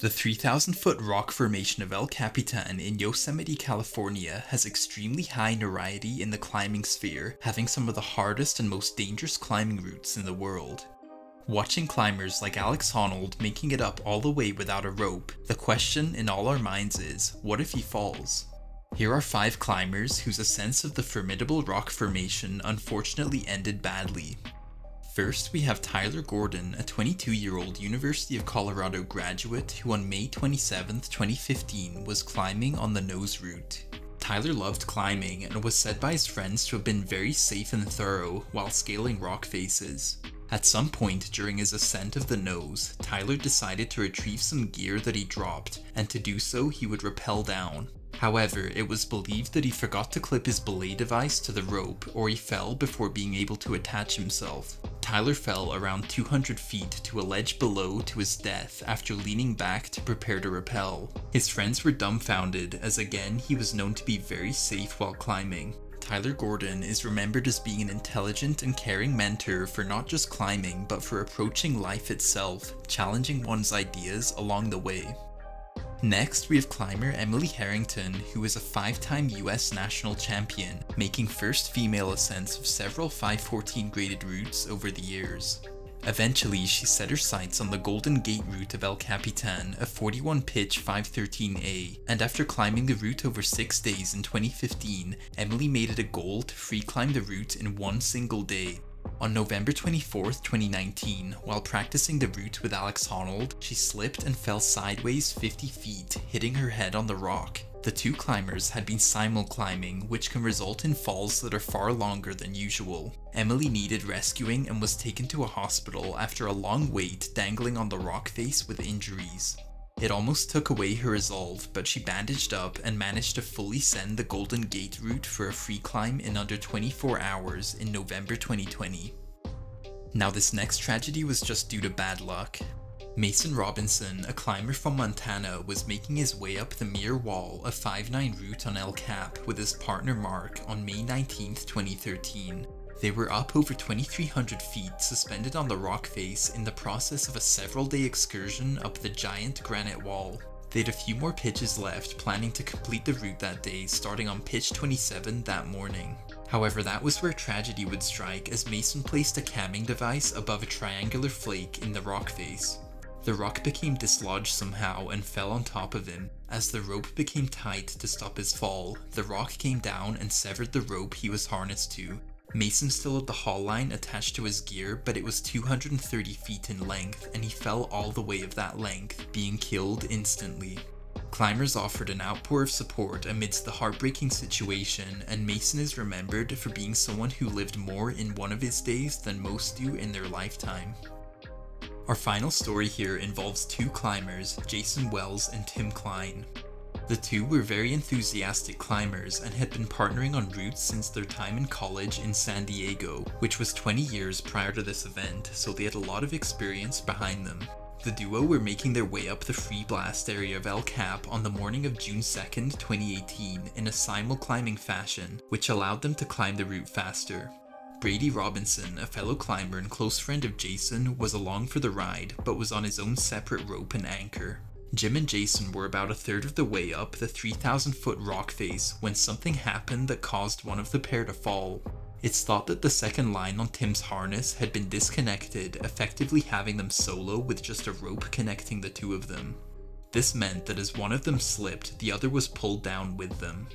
The 3,000 foot rock formation of El Capitan in Yosemite, California has extremely high notoriety in the climbing sphere, having some of the hardest and most dangerous climbing routes in the world. Watching climbers like Alex Honnold making it up all the way without a rope, the question in all our minds is, what if he falls? Here are five climbers whose ascents of the formidable rock formation unfortunately ended badly. First, we have Tyler Gordon, a 22 year old University of Colorado graduate who on May 27, 2015 was climbing on the nose route. Tyler loved climbing and was said by his friends to have been very safe and thorough while scaling rock faces. At some point during his ascent of the nose, Tyler decided to retrieve some gear that he dropped, and to do so he would rappel down. However, it was believed that he forgot to clip his belay device to the rope or he fell before being able to attach himself. Tyler fell around 200 feet to a ledge below to his death after leaning back to prepare to rappel. His friends were dumbfounded as again he was known to be very safe while climbing. Tyler Gordon is remembered as being an intelligent and caring mentor for not just climbing but for approaching life itself, challenging one's ideas along the way. Next, we have climber Emily Harrington, who is a five-time US national champion, making first female ascents of several 514 graded routes over the years. Eventually, she set her sights on the Golden Gate route of El Capitan, a 41 pitch 513A, and after climbing the route over 6 days in 2015, Emily made it a goal to free climb the route in one single day, on November 24, 2019, while practicing the route with Alex Honnold, she slipped and fell sideways 50 feet, hitting her head on the rock. The two climbers had been simul climbing, which can result in falls that are far longer than usual. Emily needed rescuing and was taken to a hospital after a long wait dangling on the rock face with injuries. It almost took away her resolve, but she bandaged up and managed to fully send the Golden Gate route for a free climb in under 24 hours in November 2020. Now this next tragedy was just due to bad luck. Mason Robinson, a climber from Montana, was making his way up the Muir Wall, a 5-9 route on El Cap with his partner Mark on May 19, 2013. They were up over 2300 feet suspended on the rock face in the process of a several day excursion up the giant granite wall. They had a few more pitches left, planning to complete the route that day, starting on pitch 27 that morning. However, that was where tragedy would strike as Mason placed a camming device above a triangular flake in the rock face. The rock became dislodged somehow and fell on top of him. As the rope became tight to stop his fall, the rock came down and severed the rope he was harnessed to, Mason still had the haul line attached to his gear, but it was 230 feet in length, and he fell all the way of that length, being killed instantly. Climbers offered an outpour of support amidst the heartbreaking situation, and Mason is remembered for being someone who lived more in one of his days than most do in their lifetime. Our final story here involves two climbers, Jason Wells and Tim Klein. The two were very enthusiastic climbers and had been partnering on routes since their time in college in San Diego, which was 20 years prior to this event, so they had a lot of experience behind them. The duo were making their way up the Freeblast area of El Cap on the morning of June 2nd, 2018 in a simul climbing fashion, which allowed them to climb the route faster. Brady Robinson, a fellow climber and close friend of Jason, was along for the ride, but was on his own separate rope and anchor. Jim and Jason were about a third of the way up the 3,000 foot rock face when something happened that caused one of the pair to fall. It's thought that the second line on Tim's harness had been disconnected, effectively having them solo with just a rope connecting the two of them. This meant that as one of them slipped, the other was pulled down with them.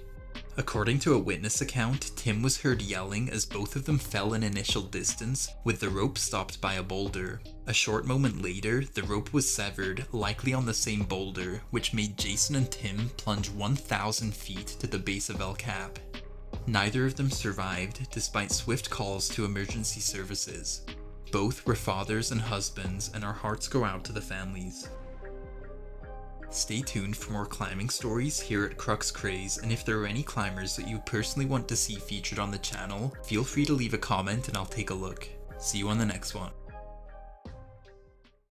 According to a witness account, Tim was heard yelling as both of them fell an initial distance, with the rope stopped by a boulder. A short moment later, the rope was severed, likely on the same boulder, which made Jason and Tim plunge 1,000 feet to the base of El Cap. Neither of them survived, despite swift calls to emergency services. Both were fathers and husbands, and our hearts go out to the families. Stay tuned for more climbing stories here at Crux Craze, and if there are any climbers that you personally want to see featured on the channel, feel free to leave a comment and I'll take a look. See you on the next one.